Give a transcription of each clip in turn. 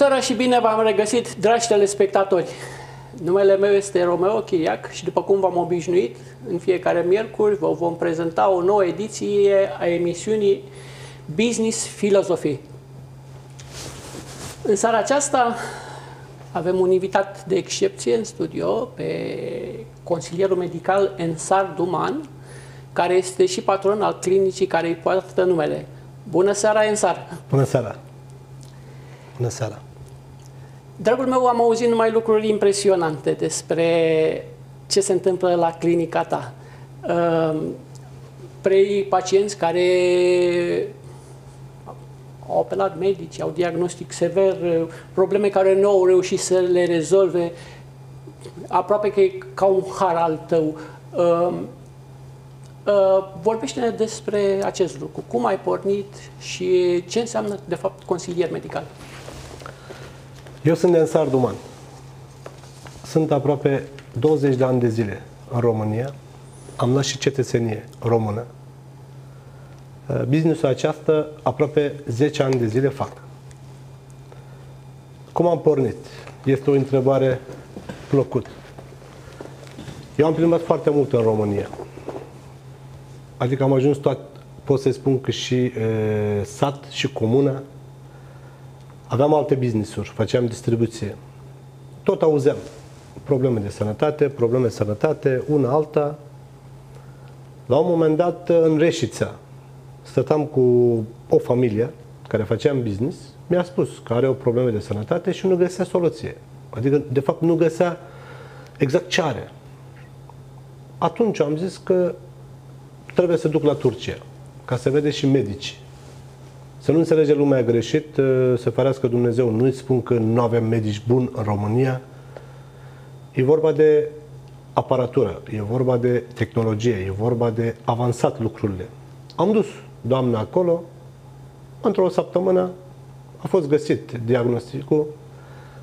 Bună seara și bine v-am regăsit, dragi telespectatori! Numele meu este Romeo Chiriac și după cum v-am obișnuit, în fiecare miercuri vă vom prezenta o nouă ediție a emisiunii Business Philosophy. În seara aceasta avem un invitat de excepție în studio pe consilierul medical Ensar Duman, care este și patron al clinicii care îi poartă numele. Bună seara, Ensar! Bună seara! Bună seara! Dragul meu, am auzit numai lucruri impresionante despre ce se întâmplă la clinica ta. Ehm, prei pacienți care au apelat medici, au diagnostic sever, probleme care nu au reușit să le rezolve, aproape că e ca un har al tău. Ehm, ehm, vorbește-ne despre acest lucru. Cum ai pornit și ce înseamnă, de fapt, consilier medical? Eu sunt Ensar Duman. Sunt aproape 20 de ani de zile în România. Am luat și cetățenie română. Uh, businessul aceasta aproape 10 ani de zile fac. Cum am pornit? Este o întrebare plăcut. Eu am plimbat foarte mult în România. Adică am ajuns tot, pot să spun că și e, uh, sat și comună Aveam alte business-uri, făceam distribuție. Tot auzeam probleme de sănătate, probleme de sănătate, una alta. La un moment dat, în Reșița, stăteam cu o familie care făceam business, mi-a spus că are o problemă de sănătate și nu găsea soluție. Adică, de fapt, nu găsea exact ce are. Atunci am zis că trebuie să duc la Turcia, ca să vede și medici să nu înțelege lumea greșit, ă, să ferească Dumnezeu. Nu-i spun că nu avem medici buni în România. E vorba de aparatură, e vorba de tehnologie, e vorba de avansat lucrurile. Am dus doamna acolo, într-o săptămână a fost găsit diagnosticul,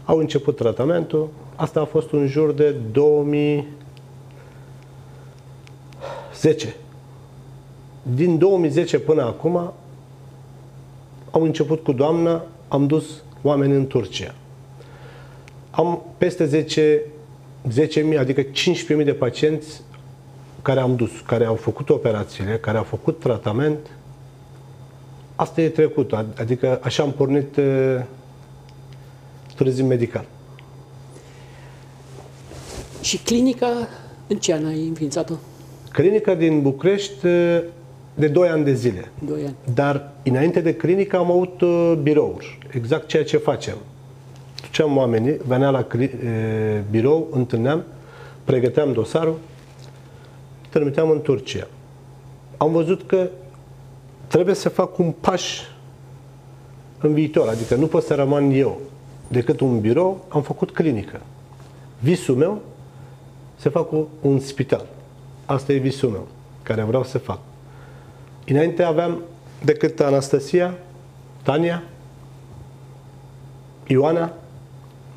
au început tratamentul. Asta a fost în jur de 2010. Din 2010 până acum am început cu doamna, am dus oameni în Turcia. Am peste 10, 10.000, adică 15.000 de pacienți care am dus, care au făcut operațiile, care au făcut tratament. Asta e trecut, adică așa am pornit uh, turism medical. Și clinica, în ce an ai înființat-o? Clinica din București uh, de 2 ani de zile. 2 ani. Dar înainte de clinică am avut uh, birouri. Exact ceea ce facem. Duceam oamenii, venea la cli- e, birou, întâlneam, pregăteam dosarul, trimiteam în Turcia. Am văzut că trebuie să fac un paș în viitor, adică nu pot să rămân eu decât un birou, am făcut clinică. Visul meu să fac un spital. Asta e visul meu, care vreau să fac. Înainte aveam decât Anastasia, Tania, Ioana.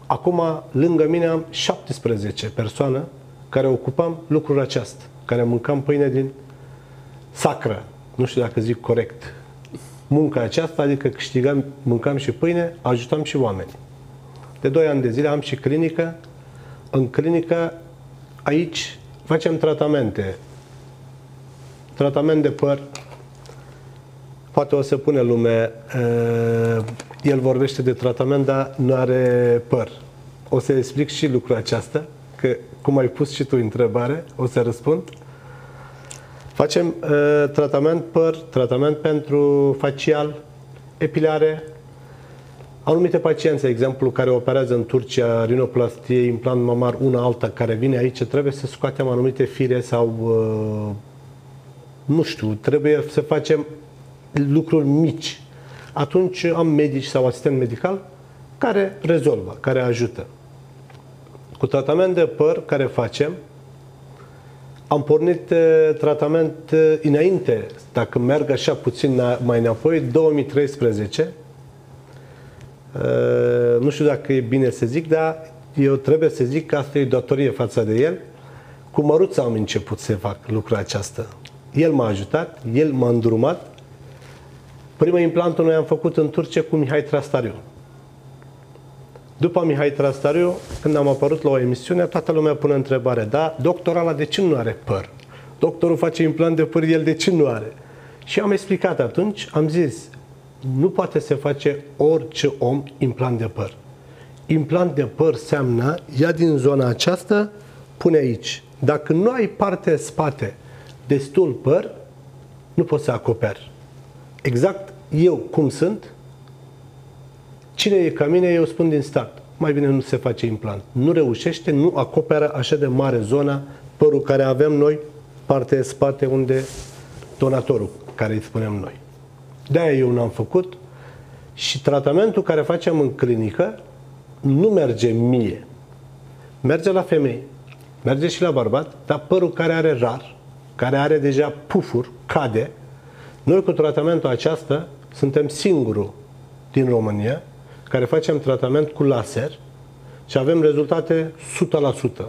Acum, lângă mine, am 17 persoane care ocupam lucrul acesta, care mâncam pâine din sacră. Nu știu dacă zic corect. Munca aceasta, adică câștigam, mâncam și pâine, ajutam și oameni. De 2 ani de zile am și clinică. În clinică, aici, facem tratamente. Tratament de păr, Poate o să pune lume, el vorbește de tratament, dar nu are păr. O să explic și lucrul aceasta, că cum ai pus și tu întrebare, o să răspund. Facem uh, tratament păr, tratament pentru facial, epilare. Anumite pacienți, exemplu, care operează în Turcia rinoplastie, implant mamar, una alta, care vine aici, trebuie să scoatem anumite fire sau, uh, nu știu, trebuie să facem lucruri mici, atunci am medici sau asistent medical care rezolvă, care ajută. Cu tratament de păr care facem, am pornit eh, tratament eh, înainte, dacă merg așa puțin mai înapoi, 2013. Eh, nu știu dacă e bine să zic, dar eu trebuie să zic că asta e datorie față de el. Cu Măruța am început să fac lucrul aceasta. El m-a ajutat, el m-a îndrumat Prima implantul noi am făcut în Turcia cu Mihai Trastariu. După Mihai Trastariu, când am apărut la o emisiune, toată lumea pune întrebare, da, doctorul ăla de ce nu are păr? Doctorul face implant de păr, el de ce nu are? Și am explicat atunci, am zis, nu poate să face orice om implant de păr. Implant de păr seamnă, ia din zona aceasta, pune aici. Dacă nu ai parte spate destul păr, nu poți să acoperi. Exact eu cum sunt, cine e ca mine, eu spun din start, mai bine nu se face implant. Nu reușește, nu acoperă așa de mare zona părul care avem noi, parte spate unde donatorul, care îi spunem noi. De-aia eu n-am făcut și tratamentul care facem în clinică nu merge mie. Merge la femei, merge și la bărbat, dar părul care are rar, care are deja pufuri, cade. Noi cu tratamentul aceasta suntem singurul din România care facem tratament cu laser și avem rezultate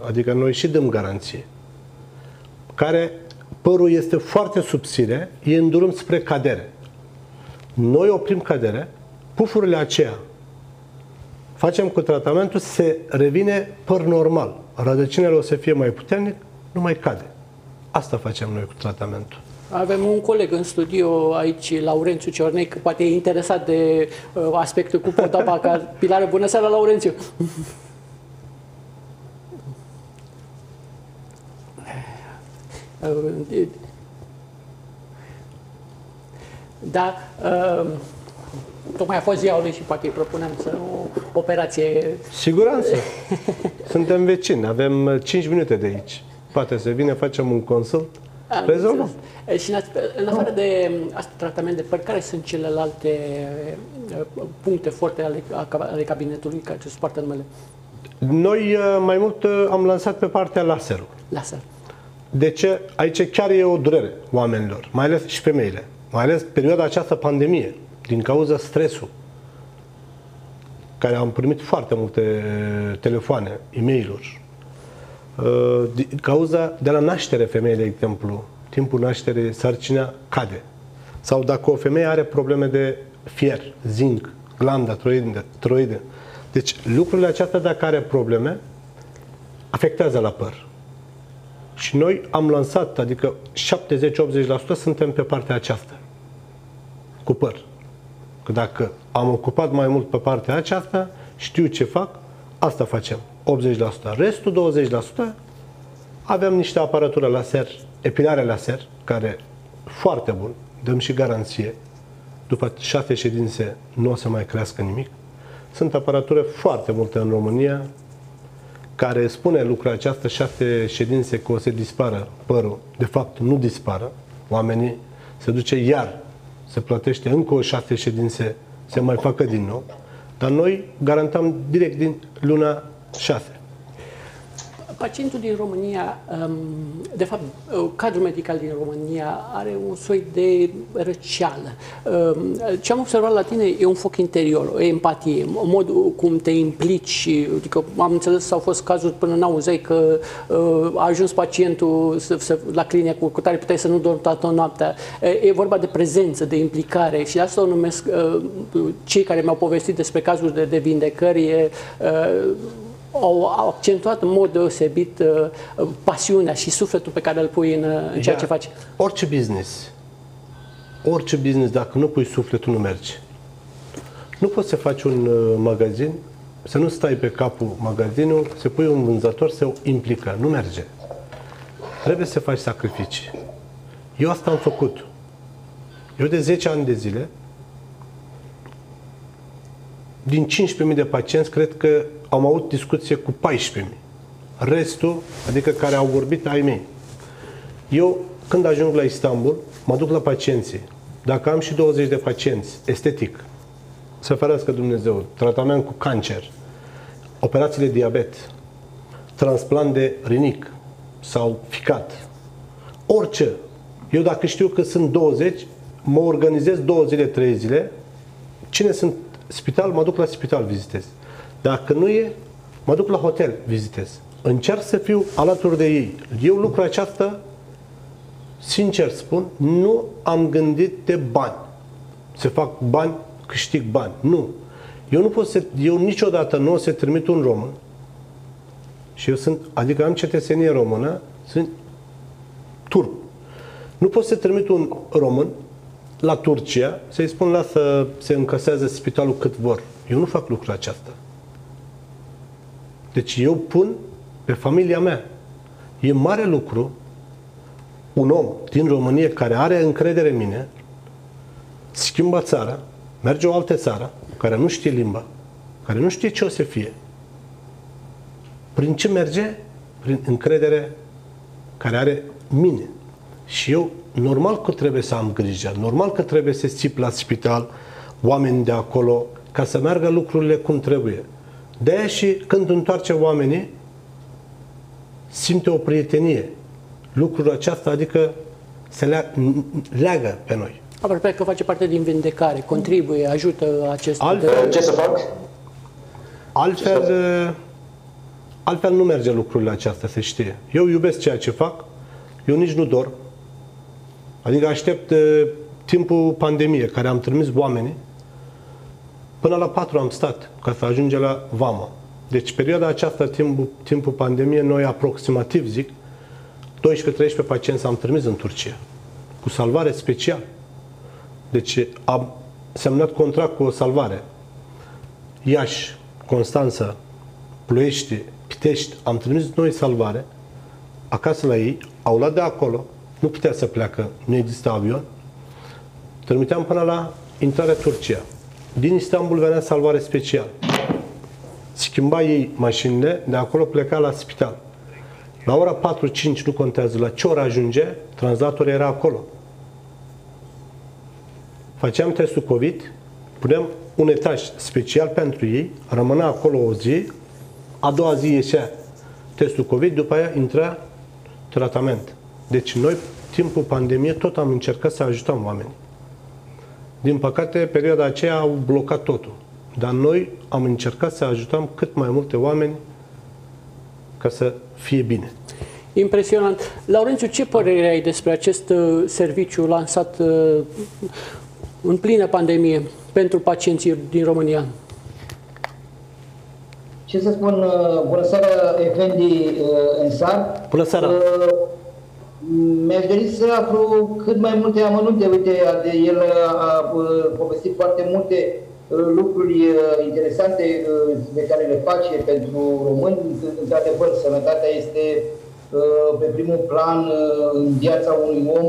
100%, adică noi și dăm garanție. Care părul este foarte subțire, e în drum spre cadere. Noi oprim cadere, pufurile aceea facem cu tratamentul, se revine păr normal. Rădăcinile o să fie mai puternic, nu mai cade. Asta facem noi cu tratamentul. Avem un coleg în studio aici, Laurențiu Ciornec, poate e interesat de uh, aspectul cu potapa capilară. Bună seara, Laurențiu! Uh, da, uh, tocmai a fost ziua lui și poate îi propunem să o operație. Siguranță. Suntem vecini, avem 5 minute de aici. Poate să vină, facem un consult, Am rezolvăm. Și în afară de acest tratament de păr, care sunt celelalte puncte forte ale, ale cabinetului care se poartă numele? Noi mai mult am lansat pe partea laserul. Laser. De ce? Aici chiar e o durere oamenilor, mai ales și femeile. Mai ales perioada această pandemie, din cauza stresului care am primit foarte multe telefoane, e mail uh, Din cauza de la naștere femeii, de exemplu, timpul nașterii, sarcina cade. Sau dacă o femeie are probleme de fier, zinc, glanda, troide, troide. Deci lucrurile acestea, dacă are probleme, afectează la păr. Și noi am lansat, adică 70-80% suntem pe partea aceasta, cu păr. Că dacă am ocupat mai mult pe partea aceasta, știu ce fac, asta facem, 80%. Restul 20% avem niște aparatură laser, epilare laser, care foarte bun, dăm și garanție. După șase ședințe nu o să mai crească nimic. Sunt aparatură foarte multe în România, care spune lucrul aceasta șase ședințe că o să dispară părul. De fapt, nu dispară. Oamenii se duce iar, se plătește încă o șase ședințe, se mai facă din nou. Dar noi garantăm direct din luna 6. Pacientul din România, um, de fapt, uh, cadrul medical din România are un soi de răceală. Um, ce am observat la tine e un foc interior, o empatie, modul cum te implici. Adică am înțeles că au fost cazuri până n-auzeai că uh, a ajuns pacientul să, să, la clinică cu tare puteai să nu dormi toată noaptea. E vorba de prezență, de implicare și asta o numesc uh, cei care mi-au povestit despre cazuri de, de vindecări. E, au accentuat în mod deosebit uh, pasiunea și sufletul pe care îl pui în, în ceea ce faci. Orice business, orice business, dacă nu pui sufletul, nu merge. Nu poți să faci un uh, magazin, să nu stai pe capul magazinul, să pui un vânzător să o implică. Nu merge. Trebuie să faci sacrificii. Eu asta am făcut. Eu de 10 ani de zile, din 15.000 de pacienți, cred că am avut discuție cu 14.000. Restul, adică care au vorbit ai mei. Eu, când ajung la Istanbul, mă duc la pacienții. Dacă am și 20 de pacienți, estetic, să ferească Dumnezeu, tratament cu cancer, operații de diabet, transplant de rinic sau ficat, orice. Eu dacă știu că sunt 20, mă organizez două zile, trei zile, cine sunt spital, mă duc la spital, vizitez. Dacă nu e, mă duc la hotel, vizitez. Încerc să fiu alături de ei. Eu lucrul aceasta, sincer spun, nu am gândit de bani. Să fac bani, câștig bani. Nu. Eu nu pot să, eu niciodată nu o să trimit un român și eu sunt, adică am cetățenie română, sunt turc. Nu pot să trimit un român la Turcia să-i spun lasă se încăsează spitalul cât vor. Eu nu fac lucrul acesta. Deci eu pun pe familia mea. E mare lucru un om din România care are încredere în mine, schimbă țara, merge o altă țară, care nu știe limba, care nu știe ce o să fie. Prin ce merge? Prin încredere care are mine. Și eu, normal că trebuie să am grijă, normal că trebuie să țip la spital oameni de acolo ca să meargă lucrurile cum trebuie. de și când întoarce oamenii, simte o prietenie. Lucrul acesta, adică se leagă pe noi. Aproape că face parte din vindecare, contribuie, ajută acest... Altfel, ce să fac? Altfel, ce altfel nu merge lucrurile acestea, se știe. Eu iubesc ceea ce fac, eu nici nu dorm. Adică aștept uh, timpul pandemie, care am trimis oamenii, până la patru am stat ca să ajunge la vama. Deci perioada aceasta, timpul, timpul pandemie, noi aproximativ, zic, 12-13 pacienți am trimis în Turcia, cu salvare special. Deci am semnat contract cu o salvare. Iași, Constanța, Ploiești, Pitești, am trimis noi salvare acasă la ei, au luat de acolo, nu putea să pleacă, nu exista avion, trimiteam până la intrarea Turcia. Din Istanbul venea salvare special. Schimba ei mașinile, de acolo pleca la spital. La ora 4-5, nu contează la ce oră ajunge, translatorul era acolo. Făceam testul COVID, puneam un etaj special pentru ei, rămânea acolo o zi, a doua zi ieșea testul COVID, după aia intra tratament. Deci noi, timpul pandemiei, tot am încercat să ajutăm oameni. Din păcate, perioada aceea au blocat totul. Dar noi am încercat să ajutăm cât mai multe oameni ca să fie bine. Impresionant. Laurențiu, ce părere ai despre acest uh, serviciu lansat uh, în plină pandemie pentru pacienții din România? Ce să spun, uh, bună seara, Efendi Ensar. Bună seara. Mi-aș dori să aflu cât mai multe amănunte. Uite, de el a povestit foarte multe lucruri interesante pe care le face pentru români. Într-adevăr, sănătatea este pe primul plan în viața unui om,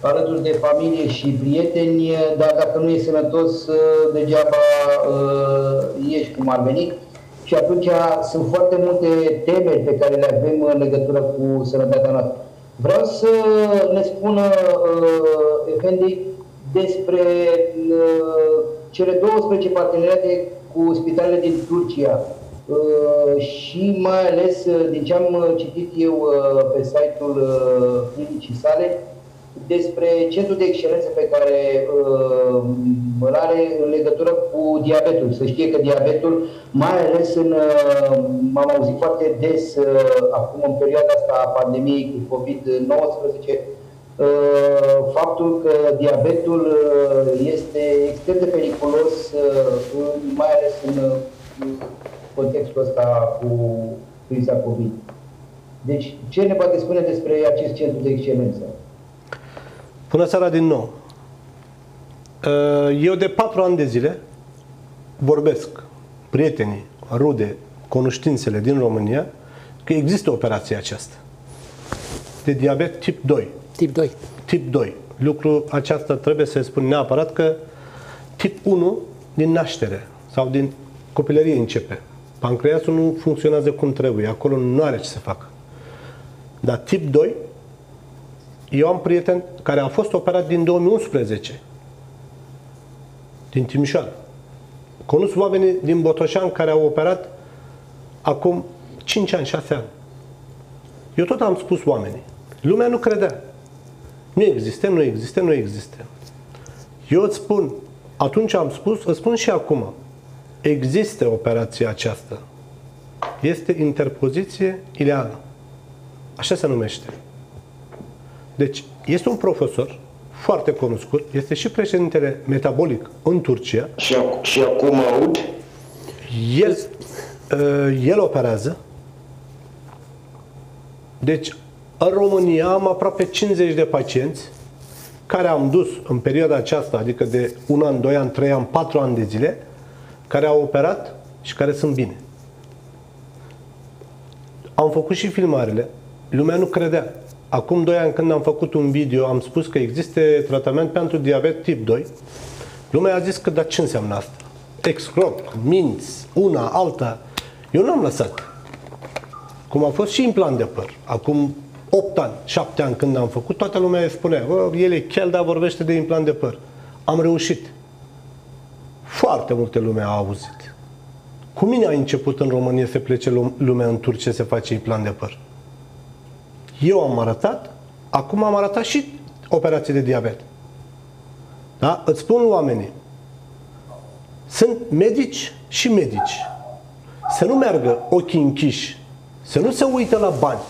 alături de familie și prieteni, dar dacă nu e sănătos, degeaba ești cum ar veni. Și atunci sunt foarte multe teme pe care le avem în legătură cu sănătatea noastră. Vreau să ne spună uh, Efendi despre uh, cele 12 parteneriate cu spitalele din Turcia. Uh, și mai ales uh, din ce am uh, citit eu uh, pe site-ul uh, clinicii sale, despre centrul de excelență pe care uh, îl are în legătură cu diabetul. Să știe că diabetul, mai ales în, uh, m-am auzit foarte des uh, acum în perioada asta a pandemiei cu COVID-19, uh, faptul că diabetul uh, este extrem de periculos, uh, mai ales în uh, contextul ăsta cu criza COVID. Deci, ce ne poate spune despre acest centru de excelență? Bună seara din nou! Uh, eu de patru ani de zile vorbesc prietenii, rude, cunoștințele din România că există operația aceasta de diabet tip 2. Tip 2. Tip 2. Lucru aceasta trebuie să spun neapărat că tip 1 din naștere sau din copilărie începe. Pancreasul nu funcționează cum trebuie, acolo nu are ce să facă. Dar tip 2 eu am prieten care a fost operat din 2011, din Timișoara. Cunosc oameni din Botoșan care au operat acum 5 ani, 6 ani. Eu tot am spus oamenii. Lumea nu credea. Nu există, nu există, nu există. Eu îți spun, atunci am spus, îți spun și acum. Există operația aceasta. Este interpoziție ileală. Așa se numește. Deci, este un profesor foarte cunoscut, este și președintele metabolic în Turcia. Și, ac- și acum aud? El, uh, el operează. Deci, în România am aproape 50 de pacienți care am dus în perioada aceasta, adică de un an, doi ani, trei ani, patru ani de zile, care au operat și care sunt bine. Am făcut și filmarele. Lumea nu credea. Acum doi ani când am făcut un video, am spus că există tratament pentru diabet tip 2. Lumea a zis că, dar ce înseamnă asta? Excrop, minți, una, alta. Eu nu am lăsat. Cum a fost și implant de păr. Acum 8 ani, 7 ani când am făcut, toată lumea spunea, bă, el e chel, dar vorbește de implant de păr. Am reușit. Foarte multe lume a auzit. Cu mine a început în România să plece lumea în Turcia să face implant de păr. Eu am arătat, acum am arătat și operații de diabet. Da? Îți spun oamenii, sunt medici și medici. Să nu meargă ochii închiși, să nu se uită la bani.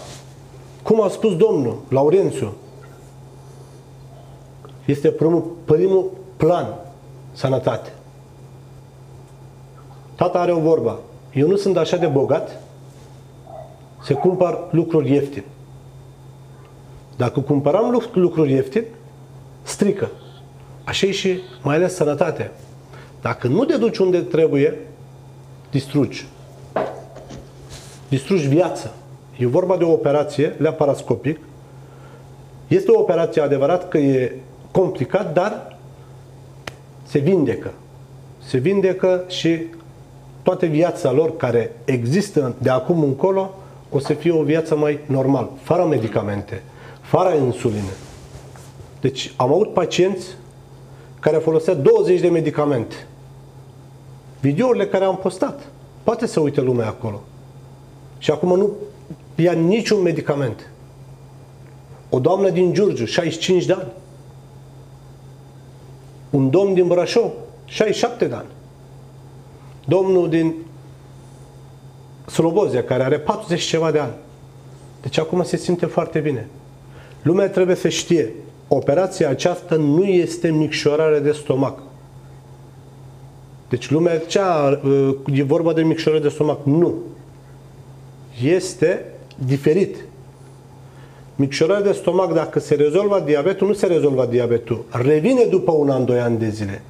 Cum a spus domnul Laurențiu, este primul, primul plan sănătate. Tata are o vorba. Eu nu sunt așa de bogat să cumpăr lucruri ieftine. Dacă cumpăram lucruri ieftine, strică. Așa e și mai ales sănătatea. Dacă nu te duci unde trebuie, distrugi. Distrugi viața. E vorba de o operație laparoscopic. Este o operație adevărat că e complicat, dar se vindecă. Se vindecă și toată viața lor care există de acum încolo o să fie o viață mai normal, fără medicamente, fără insulină. Deci am avut pacienți care folosea 20 de medicamente. Videourile care am postat, poate să uite lumea acolo. Și acum nu ia niciun medicament. O doamnă din Giurgiu, 65 de ani. Un domn din Brașov, 67 de ani. Domnul din Slobozia, care are 40 ceva de ani. Deci acum se simte foarte bine. Lumea trebuie să știe, operația aceasta nu este micșorare de stomac. Deci lumea cea, e vorba de micșorare de stomac. Nu. Este diferit. Micșorarea de stomac, dacă se rezolvă diabetul, nu se rezolvă diabetul. Revine după un an, doi ani de zile.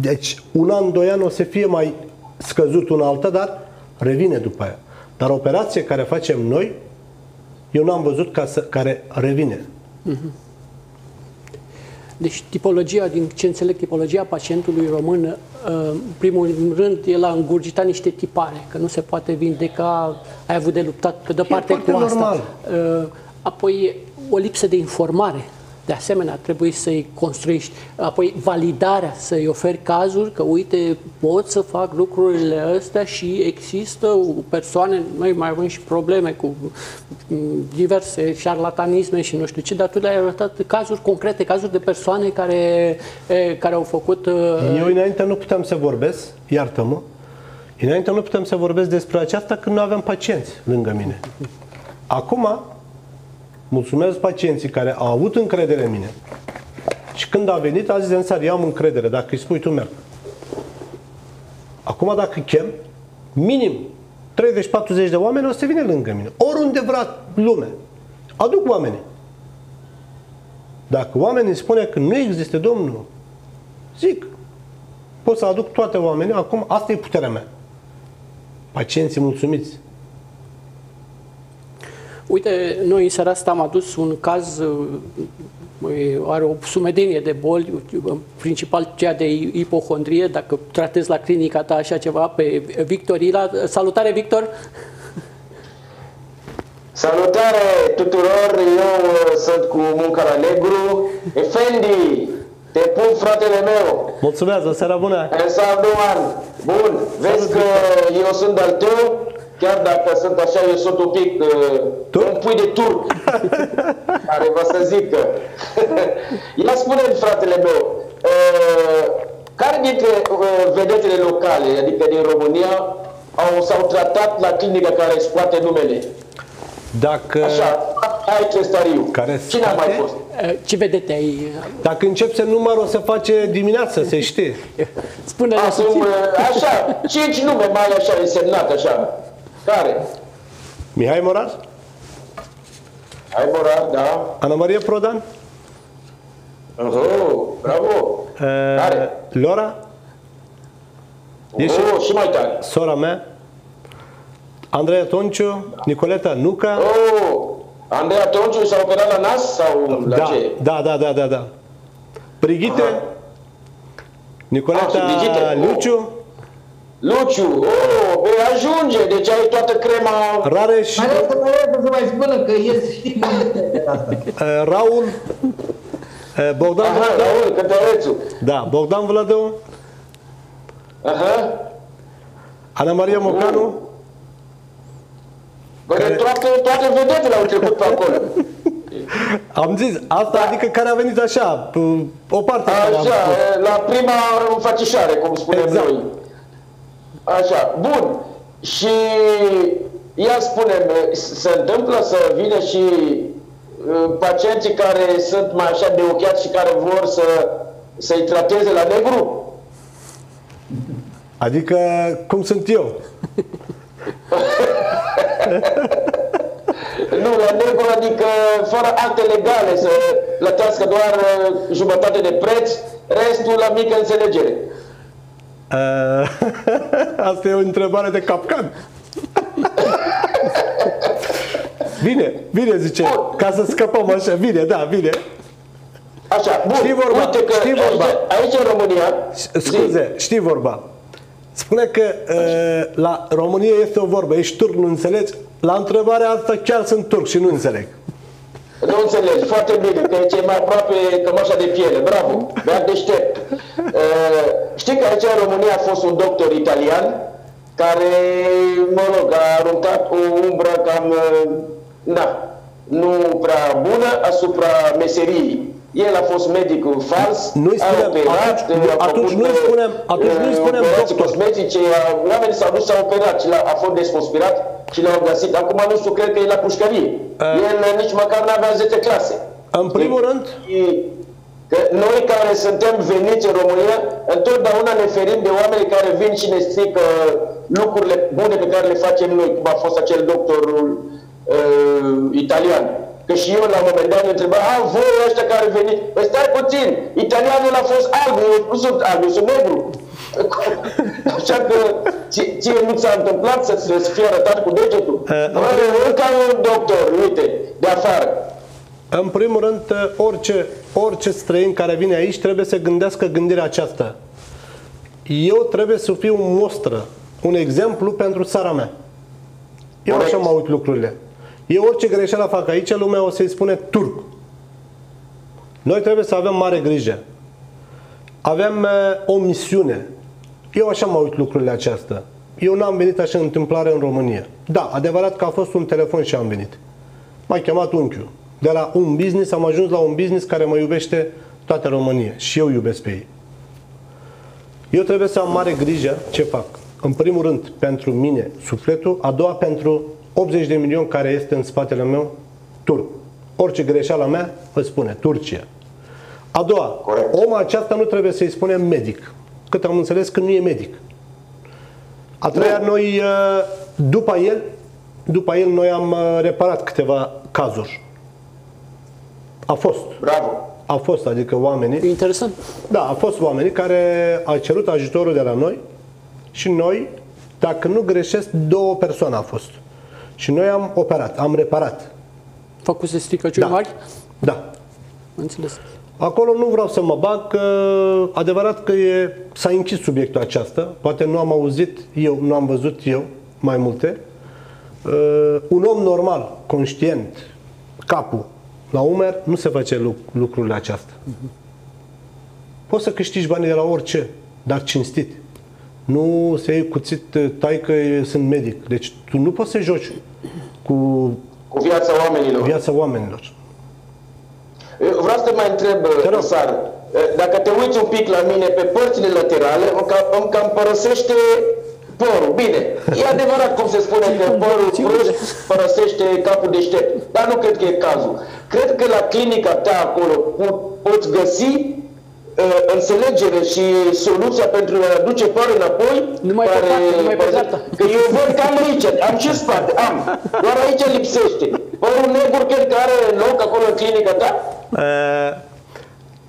Deci, un an, doi ani o să fie mai scăzut un altă, dar revine după aia. Dar operație care facem noi, eu nu am văzut ca să, care revine. Mm-hmm. Deci tipologia, din ce înțeleg, tipologia pacientului român, uh, în primul rând, el a îngurgitat niște tipare, că nu se poate vindeca, ai avut de luptat pe de parte cu asta. Normal. Uh, apoi o lipsă de informare de asemenea, trebuie să-i construiești, apoi validarea, să-i oferi cazuri că, uite, pot să fac lucrurile astea și există persoane, noi mai avem și probleme cu diverse șarlatanisme și nu știu ce, dar tu le-ai arătat cazuri concrete, cazuri de persoane care, care au făcut... Eu înainte nu puteam să vorbesc, iartă-mă, înainte nu puteam să vorbesc despre aceasta când nu aveam pacienți lângă mine. Acum mulțumesc pacienții care au avut încredere în mine. Și când a venit, a zis Ensar, eu am încredere, dacă îi spui tu, merg. Acum dacă chem, minim 30-40 de oameni o să vină lângă mine. Oriunde vrea lume. Aduc oamenii. Dacă oamenii spune că nu există Domnul, zic, pot să aduc toate oamenii, acum asta e puterea mea. Pacienții mulțumiți. Uite, noi în seara asta am adus un caz, uh, are o sumedenie de boli, principal cea de ipohondrie, dacă tratezi la clinica ta așa ceva, pe Victorila. Salutare, Victor! Salutare tuturor, eu uh, sunt cu munca la negru. Efendi, te pun fratele meu. Mulțumesc, o seara bună. În Bun, vezi că eu sunt al tău chiar dacă sunt așa, eu sunt un pic uh, un pui de turc, care vă să zic că... Ia spune fratele meu, uh, care dintre uh, vedetele locale, adică din România, au, s-au tratat la clinica care scoate numele? Dacă... Așa, ai Chestariu. Care Cine a mai fost? Uh, Ce vedete ai? Dacă încep să număr, o să face dimineață, se știe. Spune la Acum, soție. așa, cinci nume mai așa însemnat, așa. Care? Mihai Moraz? Hai, Morar, da. Ana Maria Prodan? Oh, bravo. Care? Uh, Lora? Ești- Oh, și mai tare. Sora mea? Andreea Tonciu? Nicoleta Nuca? Oh, Andreea Tonciu s-a operat la nas sau la da, ce? da, da, da, da, da. Brigitte? Aha. Nicoleta Ah, și Brigitte. Luciu? Luciu, oh, vei ajunge, deci ai toată crema. Rareș? Mai ales să mai ales să mai spună că ies știi multe de asta. Uh, Raul? Uh, Bogdan Aha, Vladău? Raul, cântărețul. Da, Bogdan Vladău? Aha. Ana Maria Mocanu? Bă, de toate, toate vedetele au trecut pe acolo. Am zis, asta adică care a venit așa, p- o parte care am Așa, spus. la prima înfățișare, cum spunem Exact. noi. Așa, bun. Și ia spune se întâmplă să vină și uh, pacienții care sunt mai așa de ochiați și care vor să, să-i trateze la negru? Adică cum sunt eu. Nu, la negru, adică fără acte legale să plătească doar uh, jumătate de preț, restul la mică înțelegere. Uh, asta e o întrebare de capcan. Bine, bine zice, ca să scăpăm așa, bine, da, bine. Așa, bun, Știi vorba, uite că știi vorba. Aici, aici în România... Scuze, știi vorba. Spune că uh, la România este o vorbă, ești turc, nu înțelegi? La întrebarea asta chiar sunt turc și nu înțeleg. Nu înțelegi, foarte bine, că e mai aproape cămașa de piele, bravo, bea deștept. Uh, știi că aici în România a fost un doctor italian care, mă rog, a aruncat o umbră cam, uh, na, nu prea bună asupra meseriei. El a fost medicul fals, Nu-i a spunem- operat, atunci- a atunci făcut, nu-i uh, spunem- atunci nu-i uh, spunem operații doctor. cosmetice, a- oamenii s-au dus s-au operat și l-a, a fost desconspirat și l-au găsit. Acum nu știu, cred că e la pușcărie. El uh, nici măcar n-avea 10 clase. În primul rând, Că noi care suntem veniți în România, întotdeauna ne ferim de oameni care vin și ne strică lucrurile bune pe care le facem noi, cum a fost acel doctor uh, italian. Că și eu la un moment dat ne întreba, a, voi ăștia care veniți, păi stai puțin, italianul a fost alb, eu nu sunt alb, eu sunt negru. Așa că ție, ție nu ți-a întâmplat să-ți să fie arătat cu degetul? în Bă, nu ca un doctor, uite, de afară. în primul rând, orice, orice străin care vine aici trebuie să gândească gândirea aceasta. Eu trebuie să fiu un mostră, un exemplu pentru țara mea. Eu Corect. așa mă uit lucrurile. Eu orice greșeală fac aici, lumea o să-i spune turc. Noi trebuie să avem mare grijă. Avem uh, o misiune. Eu așa mă uit lucrurile acestea. Eu n-am venit așa în întâmplare în România. Da, adevărat că a fost un telefon și am venit. M-a chemat unchiul. De la un business am ajuns la un business care mă iubește toată România. Și eu iubesc pe ei. Eu trebuie să am mare grijă ce fac. În primul rând, pentru mine, sufletul, a doua pentru 80 de milioni care este în spatele meu, turc. Orice greșeală mea, îți spune, Turcia. A doua, Corect. omul aceasta nu trebuie să-i spunem medic. Cât am înțeles că nu e medic. A treia, noi, uh, după el, după el, noi am uh, reparat câteva cazuri. A fost. Bravo. A fost, adică oamenii E interesant. da, a fost oamenii care au cerut ajutorul de la noi și noi, dacă nu greșesc, două persoane a fost. Și noi am operat, am reparat. Făcuse stricăciuni Da. mari? Da. Am înțeles. Acolo nu vreau să mă bag, că adevărat că e, s-a închis subiectul acesta, poate nu am auzit eu, nu am văzut eu mai multe. Uh, un om normal, conștient, capul la umer, nu se face luc- lucrurile acestea. Poți să câștigi banii de la orice, dar cinstit. Nu să iei cuțit, tai că sunt medic. Deci tu nu poți să joci cu Cu viața oamenilor. viața oamenilor. Eu Vreau să te mai întreb, Te rog. Sar, dacă te uiți un pic la mine pe părțile laterale, îmi cam, îmi cam părăsește Părul, bine. E adevărat cum se spune că părul prost părăsește capul deștept. Dar nu cred că e cazul. Cred că la clinica ta acolo po- poți găsi uh, înțelegere și soluția pentru a aduce părul înapoi. Numai pe parte, numai pe pare- dreapta. Că eu văd că am aici, am și spate, am. Doar aici lipsește. Părul negru cred că are loc acolo în clinica ta? Uh,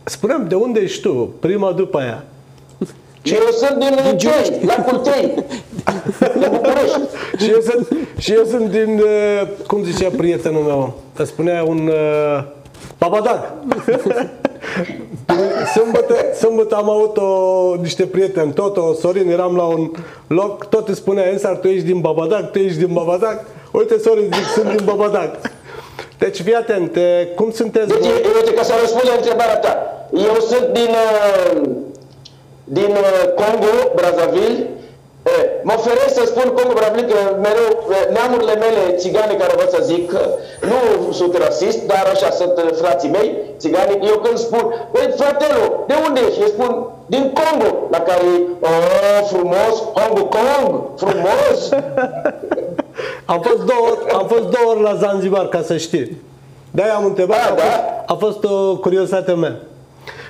Spuneam, de unde ești tu? Prima după aia. Eu sunt din, din Tei, la Cultei, de București. și, eu sunt, și eu sunt din, uh, cum zicea prietenul meu, îți spunea un uh, papadag. sâmbătă, sâmbătă am avut o, niște prieteni, tot o Sorin, eram la un loc, tot îți spunea, Ensar, tu ești din Babadag, tu ești din Babadag. Uite, Sorin, zic, sunt din Babadag. Deci, fii atent, uh, cum sunteți Deci, voi? uite, ca să răspund la întrebarea ta. Eu sunt din, uh, din uh, Congo, Brazzaville. Eh, Mă oferesc să spun Congo, Brazzaville, că mereu eh, neamurile mele țigane care vă să zic, că nu sunt rasist, dar așa sunt eh, frații mei, țigani. Eu când spun, băi, fratelo, de unde ești? Eu spun, din Congo, la care, oh, frumos, Congo, Kong, frumos. Am fost două, am fost două ori la Zanzibar, ca să știi. De-aia am întrebat, Da, a, da. fost, a fost o curiozitate mea.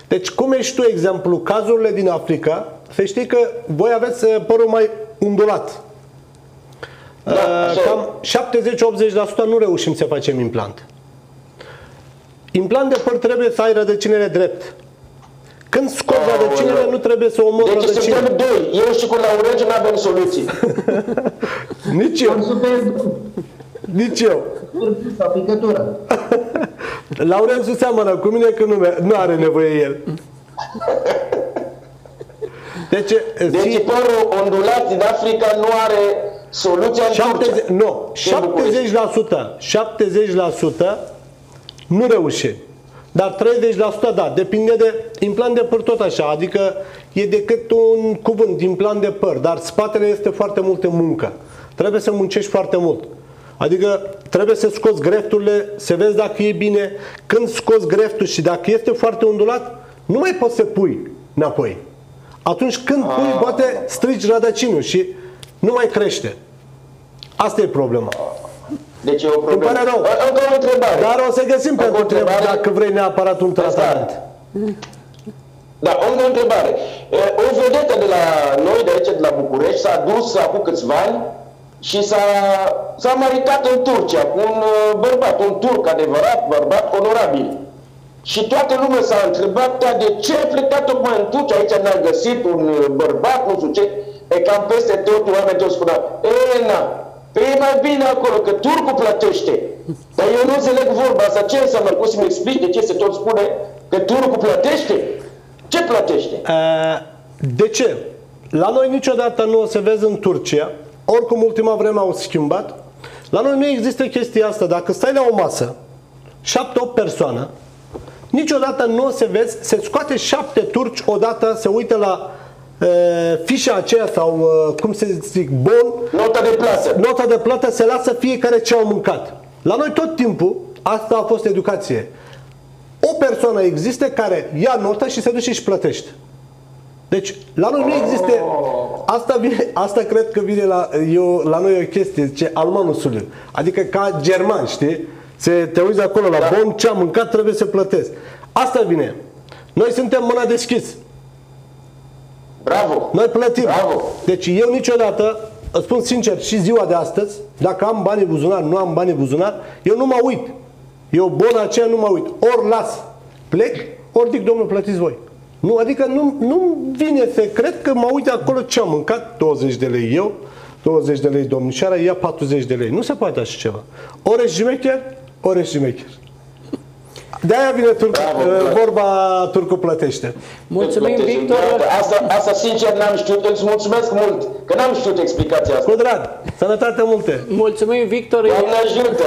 Deci, cum ești tu, exemplu, cazurile din Africa, să știi că voi aveți uh, părul mai undulat. Da, Uh, așa e. Cam 70-80% nu reușim să facem implant. Implant de păr trebuie să ai rădăcinile drept. Când scoți Aoleu. rădăcinile, nu trebuie să omori Deci rădăcinile. suntem doi, eu și cu Laurențiu nu avem soluții. Nici eu, Un super nici eu. sau picătură. Laurențiu seamănă cu mine că nu, me- nu are nevoie el. Deci, Deci zi, părul ondulat din Africa nu are soluția în 70, Turcia. nu, Și în București. 70%, 70% nu reușim. Dar 30% da, depinde de implant de păr tot așa, adică e decât un cuvânt, implant de păr, dar spatele este foarte multă muncă. Trebuie să muncești foarte mult. Adică trebuie să scoți grefturile, să vezi dacă e bine. Când scoți greftul și dacă este foarte ondulat, nu mai poți să pui înapoi. Atunci când pui, poate strici rădăcinul și nu mai crește. Asta e problema. Deci e o problemă. pare rău. Ă- Încă o întrebare. Dar o să găsim Încă pentru o tine întrebare. dacă vrei neapărat un tratament. Da, încă o întrebare. E, O vedetă de la noi, de aici, de la București, s-a dus acum câțiva ani și s-a, s-a maritat în Turcia cu un uh, bărbat, un turc adevărat, bărbat onorabil. Și toată lumea s-a întrebat, dar de ce a plecat tocmai în Turcia? Aici n-a găsit un uh, bărbat, nu știu ce. E cam peste tot, oamenii tot spuneau, e, na, pe e mai bine acolo, că turcul plătește. Dar eu nu înțeleg vorba asta. Ce înseamnă? Cum să-mi explici de ce se tot spune că turcul plătește? Ce plătește? Uh, De ce? La noi niciodată nu o să vezi în Turcia, oricum ultima vreme au schimbat, la noi nu există chestia asta. Dacă stai la o masă, 7-8 persoane, niciodată nu o să vezi, se scoate șapte turci odată, se uită la uh, fișa aceea sau, uh, cum se zic, bon, Nota de plată. nota de plată se lasă fiecare ce au mâncat. La noi tot timpul asta a fost educație. O persoană există care ia nota și se duce și plătește. Deci, la noi nu există... Asta, vine, asta cred că vine la, eu, la noi e o chestie, ce almanusul. Adică ca german, știi? Se, te uiți acolo la Da. bon, ce am mâncat, trebuie să plătesc. Asta vine. Noi suntem mâna deschis. Bravo. Noi plătim. Bravo. Deci eu niciodată, îți spun sincer, și ziua de astăzi, dacă am bani în buzunar, nu am bani în buzunar, eu nu mă uit. Eu bona aceea nu mă uit. Ori las, plec, ori zic, domnul, plătiți voi. Nu, adică nu, nu vine să cred că mă uit acolo ce am mâncat, 20 de lei eu, 20 de lei domnișoara, ia 40 de lei. Nu se poate așa ceva. Ori ești șmecher, ori ești șmecher. De-aia vine turc, Bravo, bravo. vorba turcul plătește. Mulțumim, Plătește. Victor. Da, Asta, asta sincer n-am știut. Îți mulțumesc mult că n-am știut explicația asta. Cu drag, sănătate multe! Mulțumim, Victor. Doamne ajută!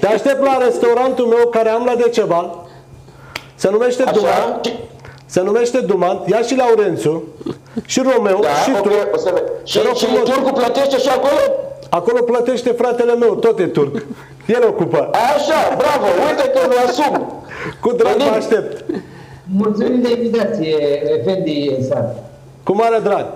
Te aștept la restaurantul meu care am la Decebal. Se numește Duman. Așa? Se numește Duman. Ia și Laurențiu, și Romeu, Da, și ok, tu. o să ve- Și, Te rog și frumos. turcul plătește și acolo? Acolo plătește fratele meu, tot e turc. El ocupă. Așa, bravo, uite că îl asum. Cu drag mă Venim. aștept. Mulțumim de invitație, Efendi Sar. Cu mare drag.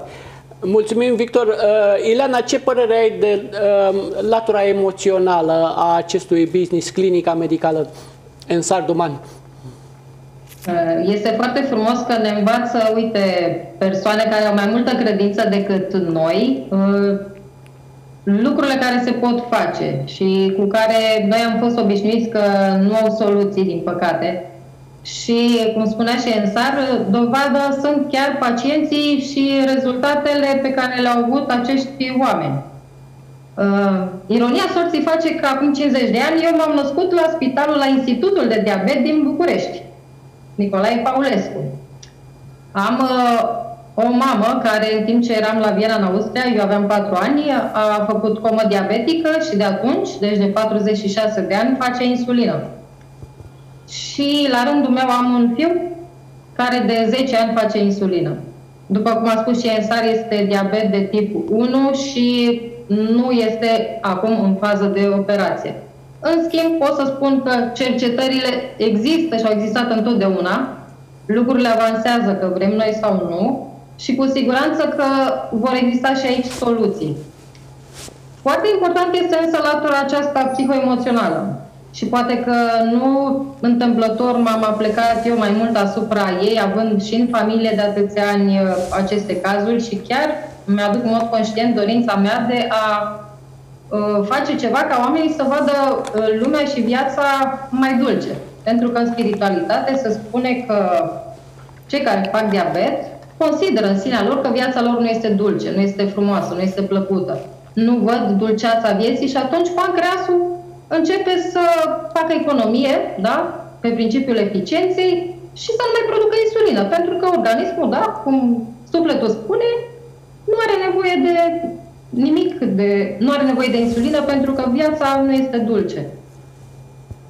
Mulțumim, Victor. Uh, Ileana, ce părere ai de uh, latura emoțională a acestui business, clinica medicală în Sarduman? Uh, este foarte frumos că ne învață, uite, persoane care au mai multă credință decât noi, uh, lucrurile care se pot face și cu care noi am fost obișnuiți că nu au soluții, din păcate. Și, cum spunea și Ensar, dovadă sunt chiar pacienții și rezultatele pe care le-au avut acești oameni. Uh, ironia sorții face că acum 50 de ani eu m-am născut la spitalul, la Institutul de Diabet din București, Nicolae Paulescu. Am uh, o mamă care, în timp ce eram la Viena, în Austria, eu aveam 4 ani, a făcut comă diabetică și de atunci, deci de 46 de ani, face insulină. Și la rândul meu am un fiu care de 10 ani face insulină. După cum a spus și Ensar, este diabet de tip 1 și nu este acum în fază de operație. În schimb, pot să spun că cercetările există și au existat întotdeauna, lucrurile avansează, că vrem noi sau nu, și cu siguranță că vor exista și aici soluții. Foarte important este însă latura aceasta psihoemoțională. Și poate că nu întâmplător m-am aplecat eu mai mult asupra ei, având și în familie de atâția ani uh, aceste cazuri și chiar mi-aduc în mod conștient dorința mea de a uh, face ceva ca oamenii să vadă uh, lumea și viața mai dulce. Pentru că în spiritualitate se spune că cei care fac diabet consideră în sinea lor că viața lor nu este dulce, nu este frumoasă, nu este plăcută. Nu văd dulceața vieții și atunci pancreasul începe să facă economie, da, pe principiul eficienței și să nu mai producă insulină, pentru că organismul, da, cum sufletul spune, nu are nevoie de nimic, de, nu are nevoie de insulină pentru că viața nu este dulce.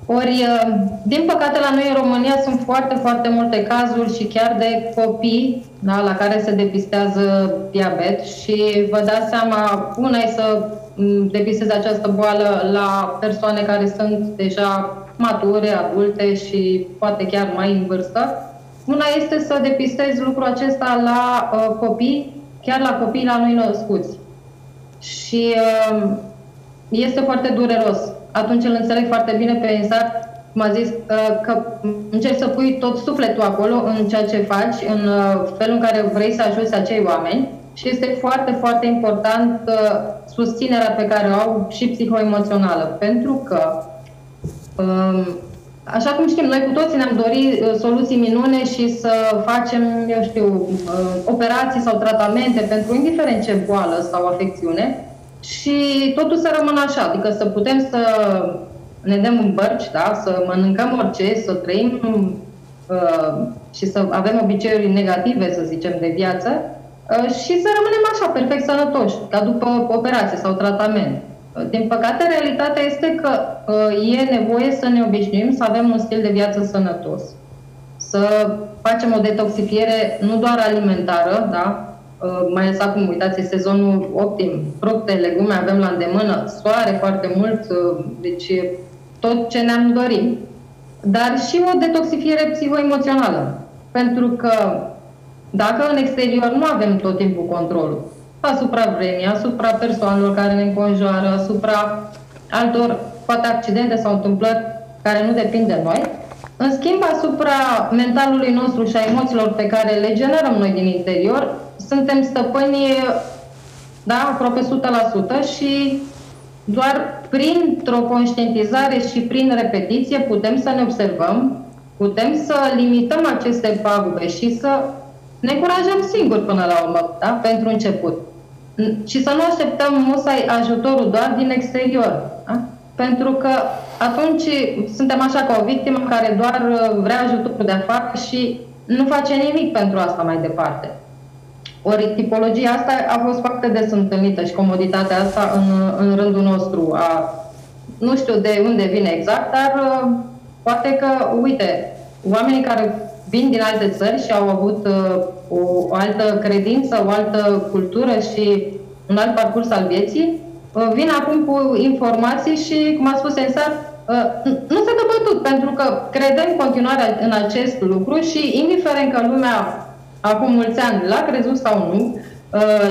Ori, uh, din păcate, la noi în România sunt foarte, foarte multe cazuri și chiar de copii da, la care se depistează diabet și vă dați seama, una e să mm, depisteze această boală la persoane care sunt deja mature, adulte și poate chiar mai în vârstă. Una este să depistezi lucrul acesta la uh, copii, chiar la copii la noi născuți. Și uh, este foarte dureros atunci îl înțeleg foarte bine pe Ensar, cum a zis, uh, că încerci să pui tot sufletul acolo în ceea ce faci, în uh, felul în care vrei să ajuți acei oameni și este foarte, foarte important uh, susținerea pe care o au și psihoemoțională, pentru că um, Așa cum știm, noi cu toții ne-am dorit soluții minune și să facem, eu știu, operații sau tratamente pentru indiferent ce boală sau afecțiune, și totul să rămână așa, adică să putem să ne dăm în bărci, da? să mănâncăm orice, să trăim uh, și să avem obiceiuri negative, să zicem, de viață uh, și să rămânem așa, perfect sănătoși, ca după operație sau tratament. Uh, din păcate, realitatea este că uh, e nevoie să ne obișnuim să avem un stil de viață sănătos, să facem o detoxifiere nu doar alimentară, da? Uh, mai ales acum, uitați, este sezonul optim. Fructe, legume avem la îndemână, soare foarte mult, uh, deci tot ce ne-am dorit. Dar și o detoxifiere psihoemoțională. Pentru că dacă în exterior nu avem tot timpul controlul asupra vremii, asupra persoanelor care ne înconjoară, asupra altor, poate accidente sau întâmplări care nu depind de noi, în schimb, asupra mentalului nostru și a emoțiilor pe care le generăm noi din interior, suntem stăpâni, da, aproape 100% și doar printr-o conștientizare și prin repetiție putem să ne observăm, putem să limităm aceste pagube și să ne curajăm singuri până la urmă, da? pentru început. Și să nu așteptăm musai ajutorul doar din exterior. Da? Pentru că atunci suntem așa ca o victimă care doar vrea ajutorul de afară și nu face nimic pentru asta mai departe. Ori tipologia asta a fost foarte des întâlnită și comoditatea asta în, în rândul nostru. A, nu știu de unde vine exact, dar uh, poate că, uite, oamenii care vin din alte țări și au avut uh, o, o altă credință, o altă cultură și un alt parcurs al vieții, uh, vin acum cu informații și, cum a spus Ensar, nu se dă bătut, pentru că credem în continuare în acest lucru și indiferent că lumea acum mulți ani l-a crezut sau nu,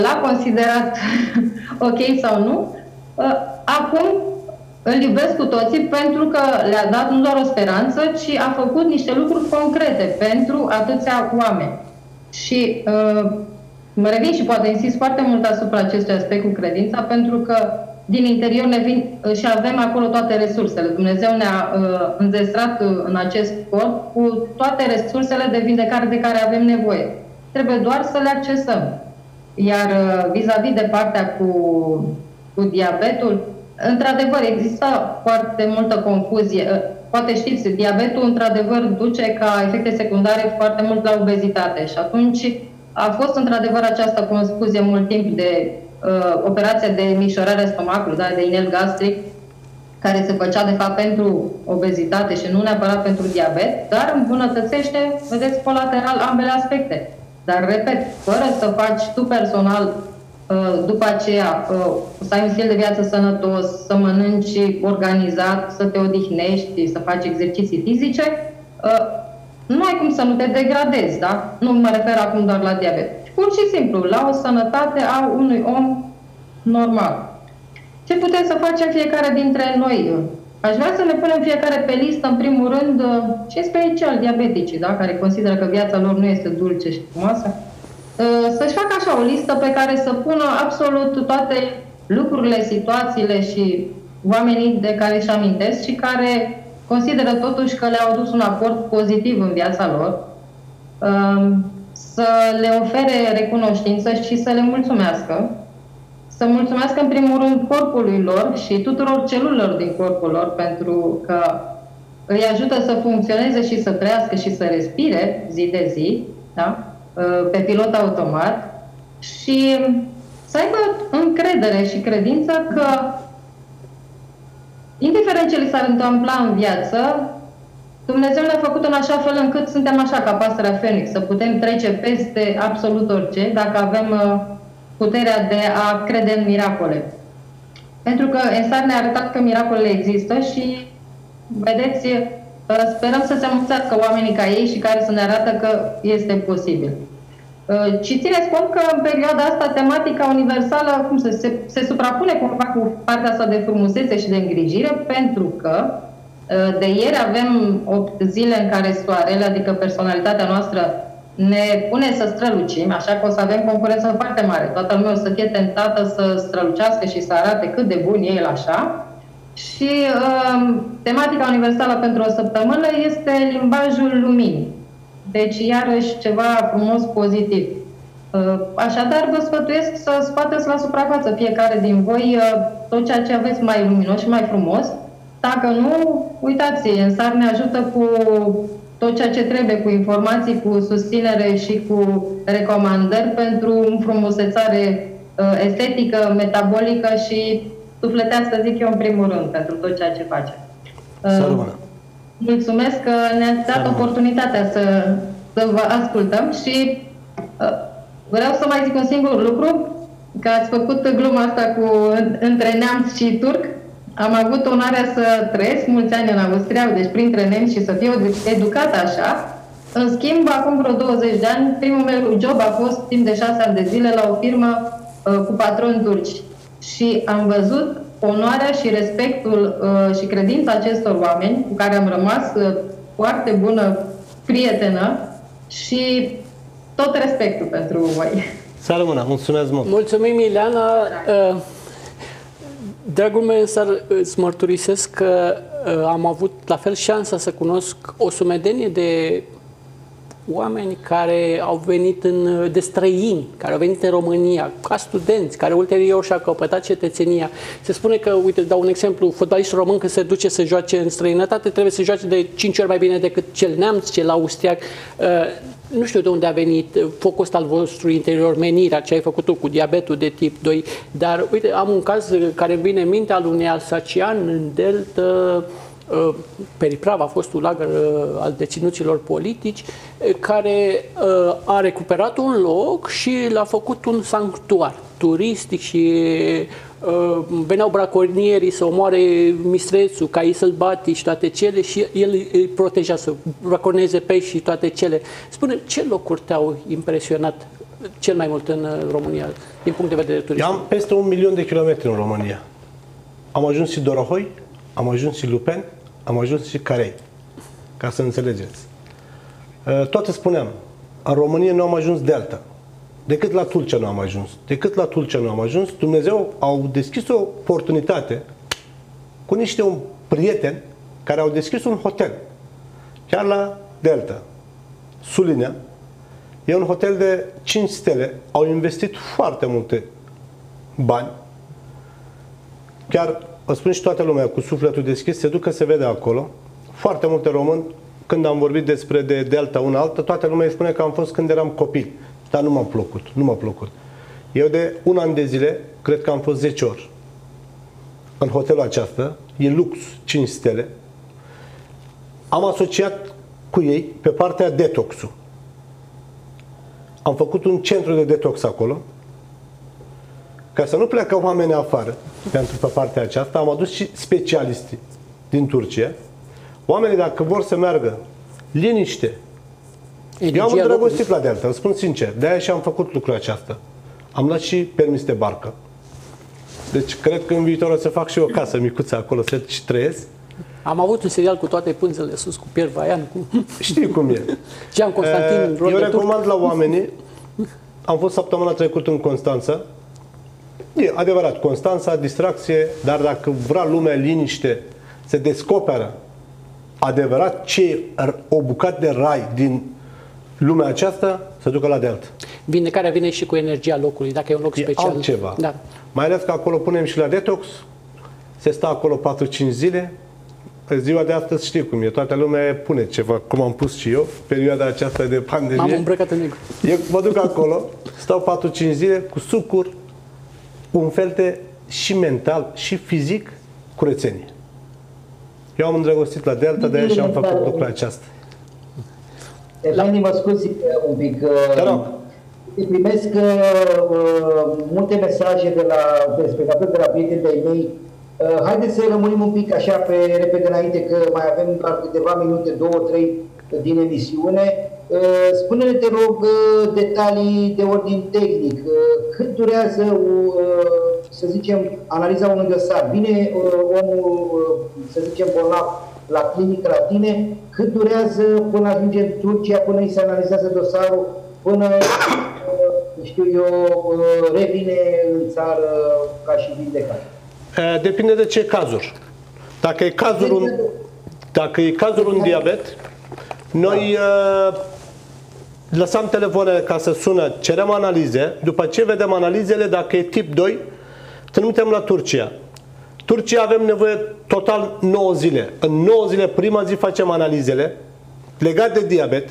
l-a considerat ok sau nu, acum îl iubesc cu toții pentru că le-a dat nu doar o speranță, ci a făcut niște lucruri concrete pentru atâția oameni. Și uh, mă revin și poate insist foarte mult asupra acestui aspect cu credința, pentru că din interior ne vin și avem acolo toate resursele. Dumnezeu ne-a uh, înzestrat în acest corp cu toate resursele de vindecare de care avem nevoie. Trebuie doar să le accesăm. Iar uh, vis-a-vis -vis de partea cu, cu diabetul, într-adevăr există foarte multă confuzie. Uh, poate știți, diabetul într-adevăr duce ca efecte secundare foarte mult la obezitate și atunci a fost într-adevăr această confuzie mult timp de uh, operația de mișorare a stomacului, da, de inel gastric, care se făcea de fapt pentru obezitate și nu neapărat pentru diabet, dar îmbunătățește, vedeți, colateral ambele aspecte. Dar, repet, fără să faci tu personal uh, după aceea uh, să ai un stil de viață sănătos, să mănânci organizat, să te odihnești, să faci exerciții fizice, uh, nu ai cum să nu te degradezi, da? Nu mă refer acum doar la diabet pur și simplu, la o sănătate a unui om normal. Ce putem să facem fiecare dintre noi? Aș vrea să ne punem fiecare pe listă, în primul rând, ce special diabeticii, da? care consideră că viața lor nu este dulce și frumoasă, să-și facă așa o listă pe care să pună absolut toate lucrurile, situațiile și oamenii de care își amintesc și care consideră totuși că le-au adus un aport pozitiv în viața lor să le ofere recunoștință și să le mulțumească. Să mulțumească în primul rând corpului lor și tuturor celulelor din corpul lor pentru că îi ajută să funcționeze și să trăiască și să respire zi de zi, da? pe pilot automat și să aibă încredere și credință că indiferent ce li s-ar întâmpla în viață, Dumnezeu ne-a făcut în așa fel încât suntem așa ca pasărea Fenix, să putem trece peste absolut orice dacă avem uh, puterea de a crede în miracole. Pentru că Ensar ne-a arătat că miracolele există și, vedeți, uh, sperăm să se mulțească oamenii ca ei și care să ne arată că este posibil. Uh, și țineți cont că în perioada asta tematica universală cum se, se, se suprapune cumva cu partea asta de frumusețe și de îngrijire pentru că Uh, de ieri avem 8 zile în care soarele, adică personalitatea noastră, ne pune să strălucim, așa că o să avem concurență foarte mare. Toată lumea o să fie tentată să strălucească și să arate cât de bun e el așa. Și uh, tematica universală pentru o săptămână este limbajul luminii. Deci, iarăși, ceva frumos pozitiv. Uh, așadar, vă sfătuiesc să scoateți la suprafață fiecare din voi uh, tot ceea ce aveți mai luminos și mai frumos, dacă nu, uitați, în SAR ne ajută cu tot ceea ce trebuie, cu informații, cu susținere și cu recomandări pentru înfrumusețare uh, estetică, metabolică și sufletească, zic eu, în primul rând, pentru tot ceea ce face. Uh, mulțumesc că ne-ați dat oportunitatea să, să vă ascultăm și uh, vreau să mai zic un singur lucru, că ați făcut gluma asta cu între neamț și turc. Am avut onoarea să trăiesc mulți ani în Austria, deci printre nemți și să fiu educat așa. În schimb, acum vreo 20 de ani, primul meu job a fost timp de 6 ani de zile la o firmă uh, cu patroni turci. Și am văzut onoarea și respectul uh, și credința acestor oameni cu care am rămas uh, foarte bună prietenă și tot respectul pentru voi. Să rămână, mulțumesc mult! Mulțumim, Ileana! Uh, Dragul meu, să îți mărturisesc că uh, am avut la fel șansa să cunosc o sumedenie de oameni care au venit în, de străini, care au venit în România, ca studenți, care ulterior și-au căpătat cetățenia. Se spune că, uite, dau un exemplu, fotbalistul român când se duce să joace în străinătate, trebuie să joace de 5 ori mai bine decât cel neamț, cel austriac. Uh, nu știu de unde a venit focul ăsta al vostru interior, menirea, ce ai făcut tu cu diabetul de tip 2, dar uite, am un caz care îmi vine în minte al unui alsacian în Delta, uh, Periprav a fost un lagăr uh, al deținuților politici, uh, care a recuperat un loc și l-a făcut un sanctuar turistic și Uh, veneau braconierii să omoare mistrețul, caii sălbatici și toate cele și el îi proteja să braconeze pești și toate cele. Spune, ce locuri te-au impresionat cel mai mult în uh, România, din punct de vedere Eu turistic? am peste un milion de kilometri în România. Am ajuns și Dorohoi, am ajuns și Lupen, am ajuns și Carei. Ca să înțelegeți. Uh, Toate spuneam, în România nu am ajuns Delta. Decât la Tulcea nu am ajuns. Decât la Tulcea nu am ajuns. Dumnezeu au deschis o oportunitate cu niște un prieteni care au deschis un hotel. Chiar la Delta. Sulinea. E un hotel de 5 stele. Au investit foarte multe bani. Chiar, vă spun și toată lumea, cu sufletul deschis, se ducă, se vede acolo. Foarte multe români, când am vorbit despre de Delta una altă, toată lumea îi spune că am fost când eram copil. Dar nu m-a plăcut, nu m-a plăcut. Eu de un an de zile, cred că am fost 10 ori în hotelul aceasta, e lux, 5 stele. Am asociat cu ei pe partea detoxul. Am făcut un centru de detox acolo, ca să nu plecă oamenii afară pentru pe partea aceasta, am adus și specialiști din Turcia. Oamenii, dacă vor să meargă liniște, eu am Energia îndrăgostit locului. la Delta, îmi spun sincer. De-aia și am făcut lucrul aceasta. Am luat și permis de barcă. Deci cred că în viitor o să fac și o casă micuță acolo, să și trăiesc. Am avut un serial cu toate pânzele sus, cu Pierre Vaian, cu Știi cum e. Jean Constantin, Eh, rol Eu de turc. recomand la oamenii, am fost săptămâna trecută în Constanța, e adevărat, Constanța, distracție, dar dacă vrea lumea liniște, se descoperă adevărat ce e o bucată de rai din lumea aceasta, se ducă la Delta. Vindecarea vine și cu energia locului, dacă e un loc E special. altceva. Da. Mai ales că acolo punem și la detox, se stă acolo 4-5 zile, În ziua de astăzi știi cum e, toată lumea pune ceva, cum am pus și eu, perioada aceasta de M-am pandemie. îmbrăcat în negru. Eu mă duc acolo, stau 4-5 zile cu sucuri, un fel de și mental și fizic curățenie. Eu am îndrăgostit la Delta, de aia și am făcut lucrul acesta. Evgeni, mă scuzi uh, un pic. uh, Te rog. Primesc uh, multe mesaje de la telespectatori, de la prieteni de mei. Uh, haideți să rămânim un pic așa pe repede înainte, că mai avem doar câteva minute, două, trei din emisiune. Uh, Spune-ne, te rog, uh, detalii de ordin tehnic. Uh, Cât durează, uh, să zicem, analiza unui dosar? Vine uh, omul, uh, să zicem, bolnav la clinică la tine, cât durează până ajunge în Turcia, până îi se analizează dosarul, până, uh, știu eu, uh, revine în țară ca și vindecat. E, Depinde de ce cazuri. Dacă e cazul un, dacă e cazul un diabet, noi uh, lăsăm telefoanele ca să sună, cerem analize, după ce vedem analizele, dacă e tip 2, trimitem la Turcia. Turcia avem nevoie total 9 zile. În 9 zile, prima zi facem analizele legat de diabet,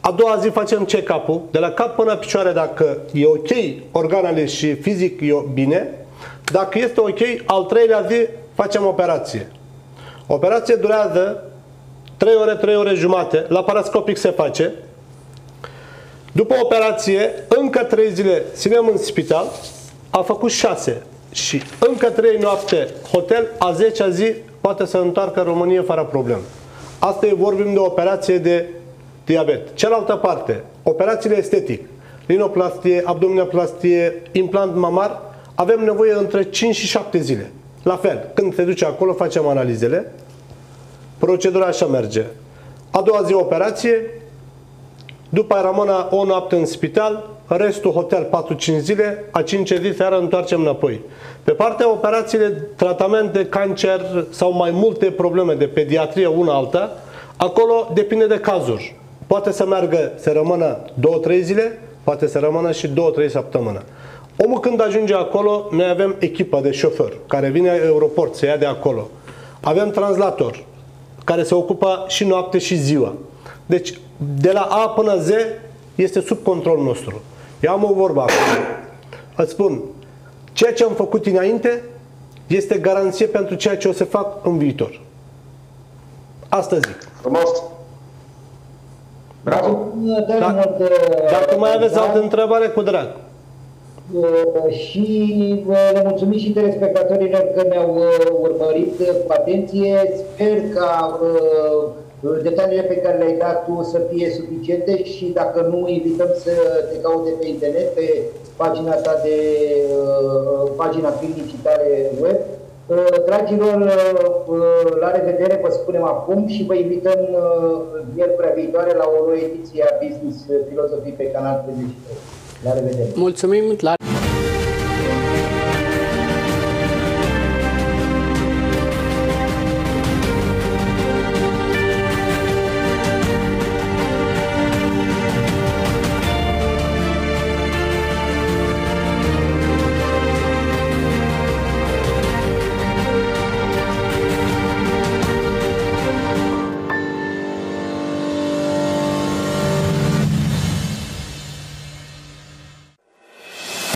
a doua zi facem check-up-ul, de la cap până la picioare dacă e ok organele și fizic e bine, dacă este ok, al treilea zi facem operație. Operație durează 3 ore, 3 ore jumate, la parascopic se face. După operație, încă 3 zile ținem în spital, a făcut 6 și încă 3 noapte hotel, a 10-a zi poate să întoarcă în România fără problemă. Asta e vorbim de operație de diabet. Cealaltă parte, operațiile estetic, rinoplastie, abdominoplastie, implant mamar, avem nevoie între 5 și 7 zile. La fel, când se duce acolo, facem analizele, procedura așa merge. A doua zi operație, după aia rămână o noapte în spital, restul hotel 4-5 zile, a 5 zi seara întoarcem înapoi. Pe partea operațiile, tratament de cancer sau mai multe probleme de pediatrie, una alta, acolo depinde de cazuri. Poate să meargă, să rămână 2-3 zile, poate să rămână și 2-3 săptămâni. Omul când ajunge acolo, noi avem echipă de șofer care vine la aeroport să ia de acolo. Avem translator care se ocupă și noapte și ziua. Deci, de la A până Z este sub controlul nostru. Eu am o vorbă acum. Îți spun, ceea ce am făcut înainte este garanție pentru ceea ce o să fac în viitor. Asta zic. Frumos. Bravo. Tare Da. mult, uh, Dacă mai aveți da. altă întrebare, cu drag. Uh, și uh, le mulțumim și telespectatorilor că ne-au uh, urmărit uh, cu atenție. Sper ca uh, detaliile pe care le-ai dat tu să fie suficiente și dacă nu, invităm să te caute pe internet, pe pagina ta de uh, pagina clinicii tale web. Uh, Dragilor, uh, la revedere, vă spunem acum și vă invităm uh, miercurea viitoare la o nouă ediție a Business Philosophy pe canal 33. La revedere! Mulțumim, la